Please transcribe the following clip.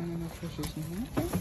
I don't know if she's using that.